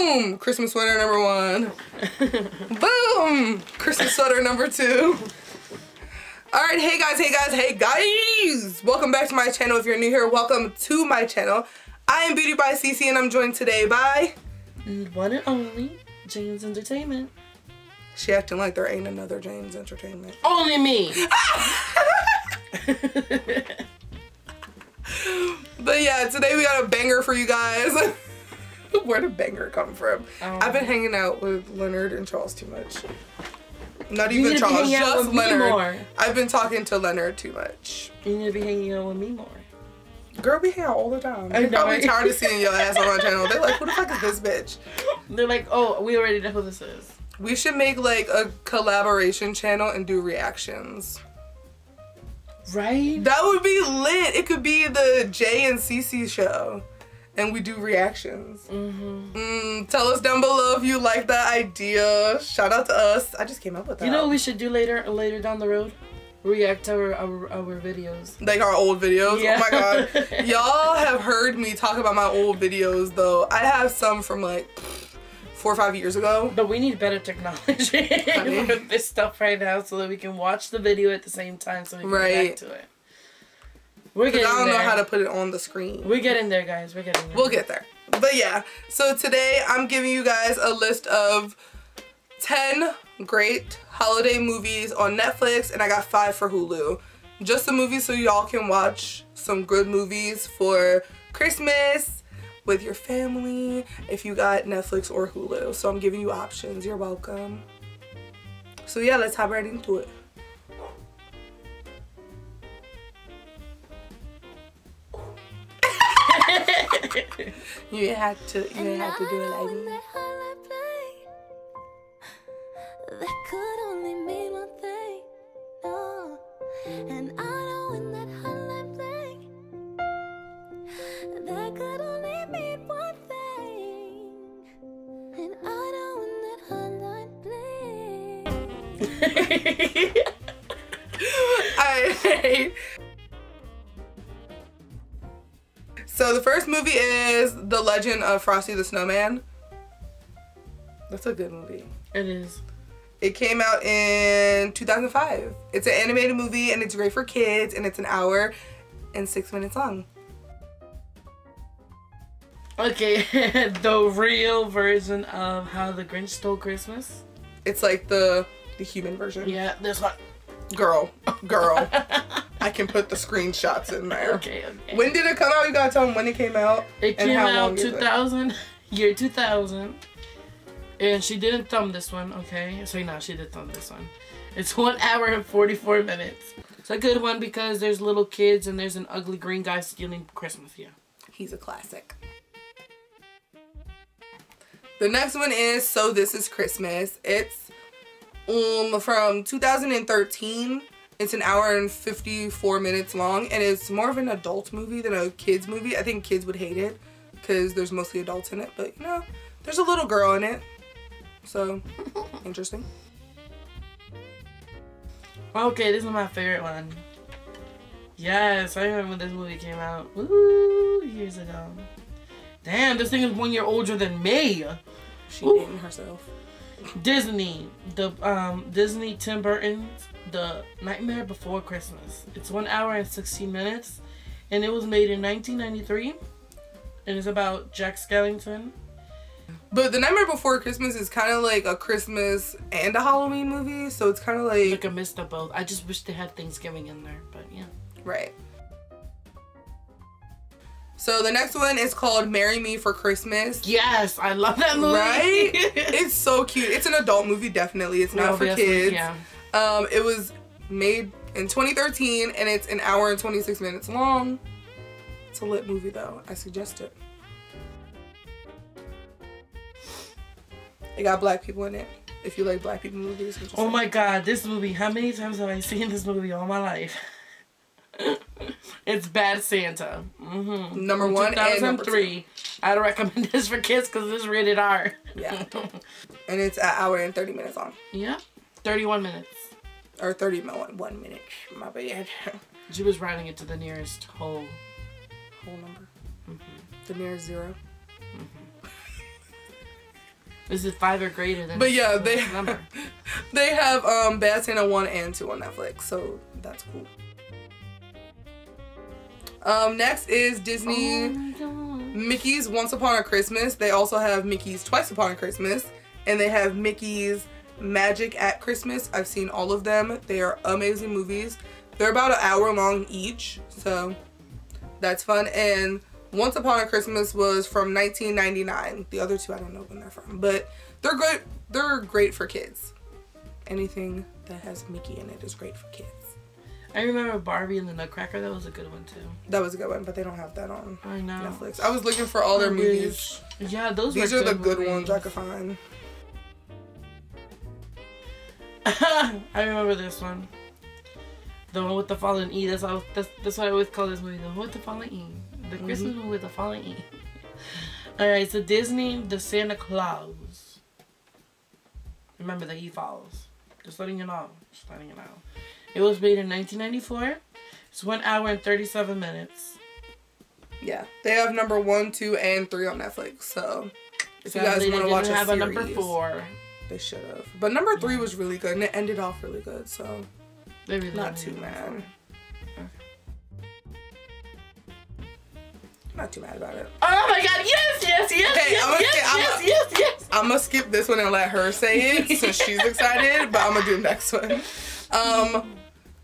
Boom! Christmas sweater number one. Boom! Christmas sweater number two. Alright, hey guys, hey guys, hey guys! Welcome back to my channel. If you're new here, welcome to my channel. I am Beauty by CeCe and I'm joined today by... One and only, Jayne Entertainment. She acting like there ain't another Jayne Entertainment. Only me! But yeah, today we got a banger for you guys. Where did banger come from? I've been um, hanging out with Leonard and Charles too much. Not even need to be Charles, just Leonard. I've been talking to Leonard too much. You need to be hanging out with me more. Girl, we hang out all the time. I They're probably tired of seeing your ass on my channel. They're like, who the fuck is this bitch? They're like, oh, we already know who this is. We should make like a collaboration channel and do reactions. Right? That would be lit. It could be the Jay and Cece show. And we do reactions. Mm-hmm. Mm, tell us down below if you like that idea. Shout out to us. I just came up with that. You know what we should do later later down the road? React to our, our, our videos. like our old videos. Yeah. Oh my god. Y'all have heard me talk about my old videos though. I have some from like four or five years ago. But we need better technology Honey. for this stuff right now so that we can watch the video at the same time so we can Right. react to it. We're getting I don't there. know how to put it on the screen. We're getting there, guys. We're getting there. We'll get there. But yeah, so today I'm giving you guys a list of 10 great holiday movies on Netflix and I got 5 for Hulu. Just the movies so y'all can watch some good movies for Christmas with your family if you got Netflix or Hulu. So I'm giving you options. You're welcome. So yeah, let's hop right into it. You have to you didn't have to do it like me. That could only mean one thing. No. And I know when that hotline bling, that could only mean one thing. And I know when that hotline bling. Alright. So the first movie is The Legend of Frosty the Snowman. That's a good movie. it is. It came out in 2005. It's an animated movie and it's great for kids and it's an hour and six minutes long. Okay, the real version of How the Grinch Stole Christmas. It's like the the human version. Yeah, this one. Girl, girl. I can put the screenshots in there. Okay, okay. When did it come out? You gotta tell them when it came out. it and came how out long is it? 2000, year 2000. And she didn't thumb this one, okay? So no, she did thumb this one. It's one hour and 44 minutes. It's a good one because there's little kids and there's an ugly green guy stealing Christmas, yeah. He's a classic. The next one is So This Is Christmas. It's um from 2013. It's an hour and 54 minutes long and it's more of an adult movie than a kids movie. I think kids would hate it because there's mostly adults in it, but you know, there's a little girl in it. So, interesting. Okay, this is my favorite one. Yes, I remember when this movie came out. Woo, years ago. Damn, this thing is one year older than me. She Ooh. dating herself. Disney, the um Disney Tim Burton's The Nightmare Before Christmas. It's one hour and sixteen minutes, and it was made in 1993, and it's about Jack Skellington. But The Nightmare Before Christmas is kind of like a Christmas and a Halloween movie, so it's kind of like Like a mix of both. I just wish they had Thanksgiving in there, but yeah. Right. So the next one is called Marry Me for Christmas. Yes, I love that movie. Right? it's so cute. It's an adult movie, definitely. It's not for kids. Yeah. Um, it was made in 2013 and it's an hour and 26 minutes long. It's a lit movie though. I suggest it. It got black people in it. If you like black people movies. Oh saying. my god, this movie. How many times have I seen this movie all my life? it's Bad Santa. Number one and number two. 2003. I'd recommend this for kids because it's rated R. Yeah. And it's an hour and 30 minutes long. yeah. 31 minutes. Or 30 mi- one minute. My bad. She was writing it to the nearest whole. Whole number. The nearest zero. Is it five or greater? Then But yeah, they number. they have um Bad Santa one and two on Netflix, so that's cool. Um, next is Disney Oh. Mickey's Once Upon a Christmas. They also have Mickey's Twice Upon a Christmas, and they have Mickey's Magic at Christmas. I've seen all of them. They are amazing movies. They're about an hour long each, so that's fun. And Once Upon a Christmas was from 1999. The other two I don't know when they're from, but they're great. They're great for kids. Anything that has Mickey in it is great for kids. I remember Barbie and the Nutcracker. That was a good one too. That was a good one, but they don't have that on I know. Netflix. I was looking for all their movies. Yeah, those These are the good movies. ones I could find. I remember this one. The one with the fallen E. That's, all, that's, that's what I always call this movie. The one with the fallen E. The Mm-hmm. Christmas movie with the fallen E. Alright, so Disney, The Santa Claus. Remember the E falls. Just letting you know. Just letting you know. It was made in 1994. It's one hour and 37 minutes. Yeah, they have number one, two, and three on Netflix. So if you guys want to watch a have series, a number four. They should have. But number three was really good, and it ended off really good. So really not too mad. Not too mad about it. Oh my god, yes, yes, yes, Okay, yes, I'm gonna yes, say- I'm yes, a- yes, yes. I'm gonna skip this one and let her say it since she's excited. But I'm gonna do the next one. Um,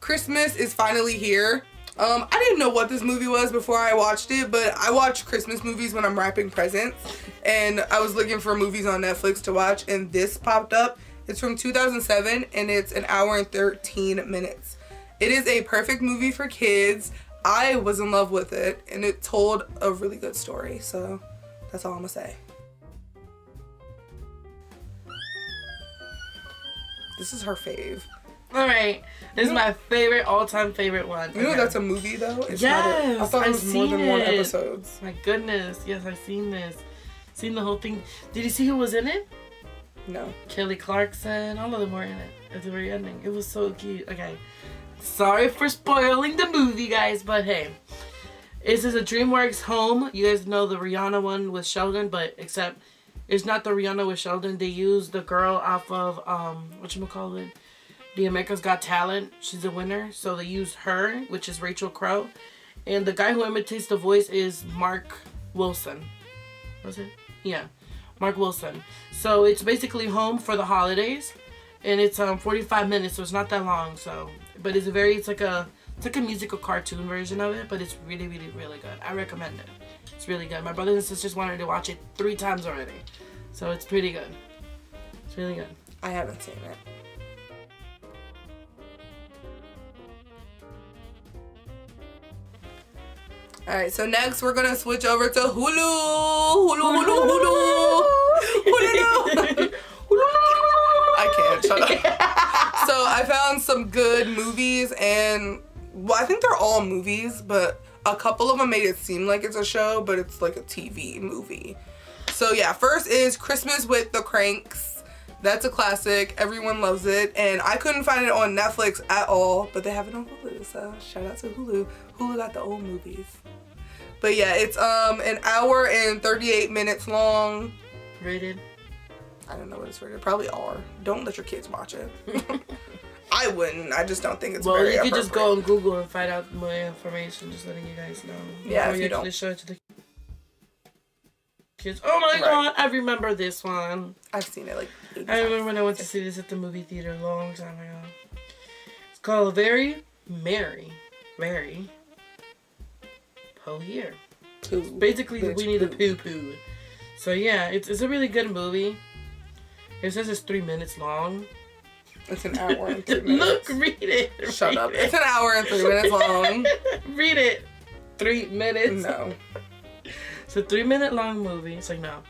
Christmas is finally here. Um, I didn't know what this movie was before I watched it, but I watch Christmas movies when I'm wrapping presents, and I was looking for movies on Netflix to watch, and this popped up. It's from 2007, and it's an hour and 13 minutes. It is a perfect movie for kids. I was in love with it, and it told a really good story. So that's all I'm gonna say. This is her fave. All right, this is my favorite, all-time favorite one. You know that's a movie though. It's not a, I Yes, thought it I've was more than seen one it. episodes. My goodness, yes, I've seen this. Seen the whole thing. Did you see who was in it? No. Kelly Clarkson. All of them were in it at the very ending. It was so cute. Okay, sorry for spoiling the movie, guys, but hey. This is a DreamWorks home. You guys know the Rihanna one with Sheldon, but except it's not the Rihanna with Sheldon. They use the girl off of um whatchamacallit? The America's Got Talent. She's a winner. So they use her, which is Rachel Crow. And the guy who imitates the voice is Mark Wilson. Was it? Yeah. Mark Wilson. So it's basically home for the holidays. And it's um 45 minutes, so it's not that long. So but it's a very it's like a it's like a musical cartoon version of it, but it's really, really, really good. I recommend it. It's really good. My brothers and sisters wanted to watch it three times already. So it's pretty good. It's really good. I haven't seen it. Alright, so next we're gonna switch over to Hulu. Hulu, Hulu, Hulu. Hulu. I can't, shut up. so I found some good movies and well, I think they're all movies, but a couple of them made it seem like it's a show, but it's like a TV movie. So yeah, first is Christmas with the Cranks. That's a classic. Everyone loves it. And I couldn't find it on Netflix at all, but they have it on Hulu. So shout out to Hulu. Hulu got the old movies. But yeah, it's um an hour and 38 minutes long. Rated. I don't know what it's rated. Probably R. Don't let your kids watch it. I wouldn't. I just don't think it's Well, very you could just go on Google and find out more information. Just letting you guys know. Yeah, if you don't. show it to the kids. Oh my Right. god, I remember this one. I've seen it like I times. remember when I went to see this at the movie theater a long time ago. It's called Very Merry, Mary Pooh Year. Two. Basically, the Bitch Winnie the Pooh. Pooh Pooh. So yeah, it's it's a really good movie. It says it's three minutes long. It's an hour and three minutes. Look, read it. Shut read up. It. It's an hour and three minutes long. read it. Three minutes. No. It's a three minute long movie. It's like no.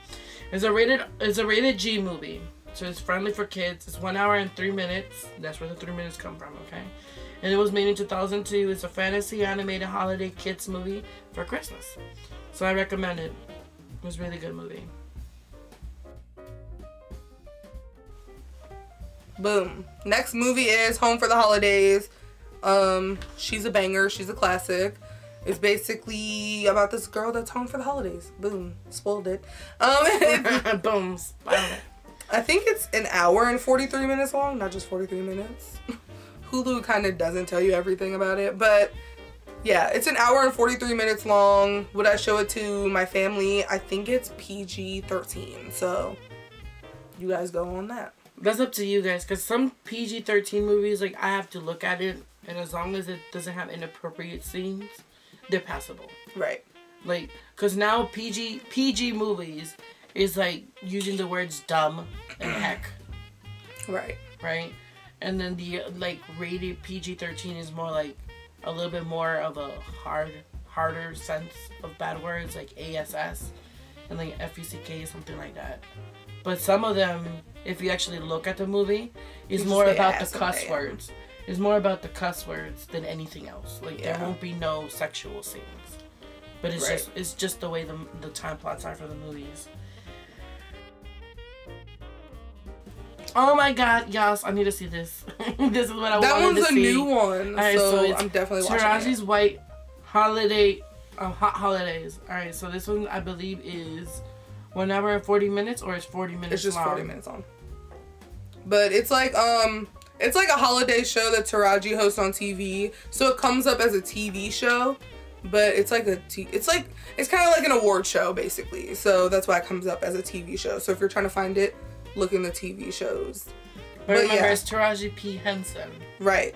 It's a rated it's a rated G movie. So it's friendly for kids. It's one hour and three minutes. That's where the three minutes come from, okay? And it was made in 2002. It's a fantasy animated holiday kids movie for Christmas. So I recommend it. It was a really good movie. Boom. Next movie is Home for the Holidays. Um, she's a banger. She's a classic. It's basically about this girl that's home for the holidays. Boom. Spoiled it. Um, Boom. Spoiled it. I think it's an hour and 43 minutes long, not just 43 minutes. Hulu kind of doesn't tell you everything about it, but yeah, it's an hour and 43 minutes long. Would I show it to my family? I think it's PG 13. So you guys go on that. That's up to you guys, because some PG 13 movies, like, I have to look at it, and as long as it doesn't have inappropriate scenes, they're passable. Right. Like, because now PG PG movies is like using the words dumb and heck, Right. right? And then the like rated PG 13 is more like a little bit more of a hard, harder sense of bad words, like ASS and like FUCK, something like that. But some of them, if you actually look at the movie, is You more about the cuss words. It's more about the cuss words than anything else. Like Yeah. there won't be no sexual scenes. But it's Right. just it's just the way the the time plots are for the movies. Oh my god, yes, I need to see this. this is what I That wanted one's a new one, Alright, so, so it's I'm definitely watching Taraji's it. White Holiday, uh, Hot Holidays. All right, so this one I believe is one hour and forty minutes, or it's forty minutes It's just long. 40 minutes long. But it's like um it's like a holiday show that Taraji hosts on TV. So it comes up as a TV show, but it's like a t- it's like it's kind of like an award show basically. So that's why it comes up as a TV show. So if you're trying to find it, look in the TV shows. But, But remember, yeah. it's Taraji P Henson. Right.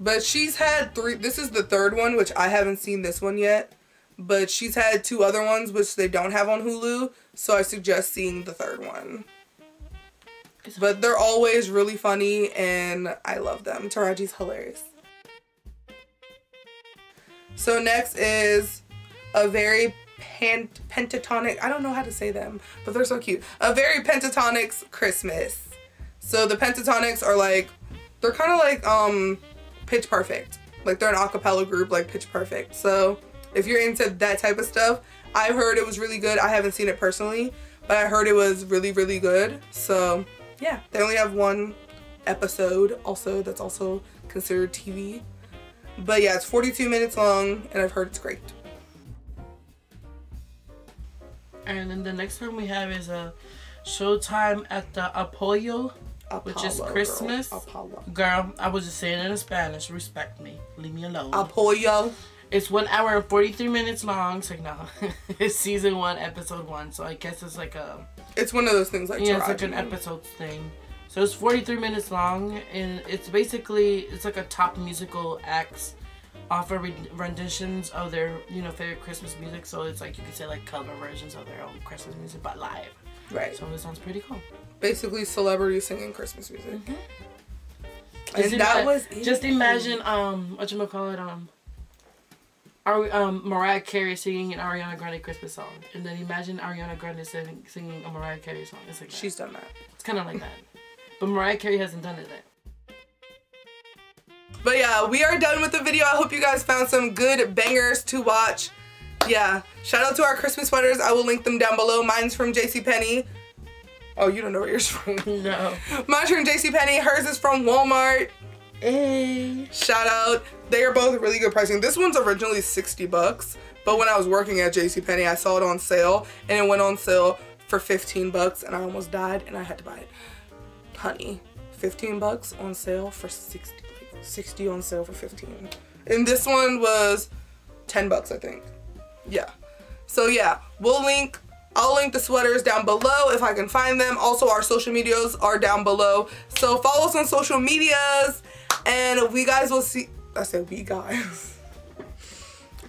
But she's had three this is the third one which I haven't seen this one yet. But she's had two other ones which they don't have on Hulu, so I suggest seeing the third one. But they're always really funny and I love them. Taraji's hilarious. So next is a very pent- pentatonic, I don't know how to say them, but they're so cute. A very Pentatonix Christmas. So the Pentatonix are like, they're kind of like um Pitch Perfect. Like they're an a cappella group like Pitch Perfect. So if you're into that type of stuff, I heard it was really good. I haven't seen it personally, but I heard it was really, really good. So yeah, they only have one episode also that's also considered TV. But yeah, it's 42 minutes long and I've heard it's great. And then the next one we have is a Showtime at the Apoyo. Which is Apollo, girl. Christmas. Apollo. Girl, I was just saying it in Spanish. Respect me. Leave me alone. Apollo. It's one hour and 43 minutes long. So, no. it's season one, episode one. So, I guess it's like a. It's one of those things like Yeah, it's like an episode thing. So it's 43 minutes long, and it's basically it's like a top musical acts offer re- renditions of their you know favorite Christmas music. So it's like you could say like cover versions of their own Christmas music, but live. Right. So it sounds pretty cool. Basically celebrities singing Christmas music. And Just that ima- was it. just imagine um what you call it um. Are um Mariah Carey singing an Ariana Grande Christmas song, and then imagine Ariana Grande singing, singing a Mariah Carey song. It's like that. She's done that. it's kind of like that, but Mariah Carey hasn't done it yet. But yeah, we are done with the video. I hope you guys found some good bangers to watch. Yeah, shout out to our Christmas sweaters. I will link them down below. Mine's from JCPenney. Oh, you don't know where yours from. No. Mine's from JCPenney. Hers is from Walmart. Hey. Shout out. They are both really good pricing. This one's originally 60 bucks, but when I was working at JCPenney, I saw it on sale and it went on sale for 15 bucks and I almost died and I had to buy it. Honey, 15 bucks on sale for 60. Like, 60 on sale for 15. And this one was 10 bucks, I think. Yeah. So yeah, we'll link I'll link the sweaters down below if I can find them. Also, our social medias are down below. So follow us on social medias and we guys will see I said we guys.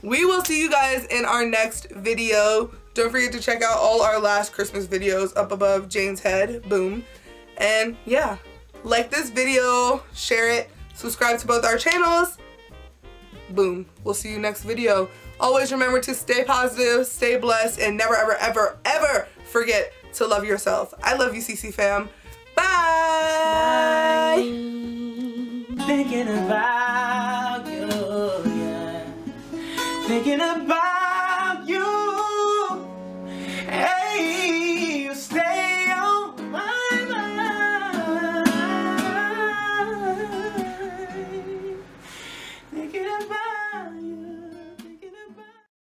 We will see you guys in our next video. Don't forget to check out all our last Christmas videos up above Jayne's head. Boom. And yeah, like this video, share it, subscribe to both our channels. Boom. We'll see you next video. Always remember to stay positive, stay blessed, and never, ever, ever, ever forget to love yourself. I love you, CeCe fam. Bye. Thinking about you, yeah. Thinking about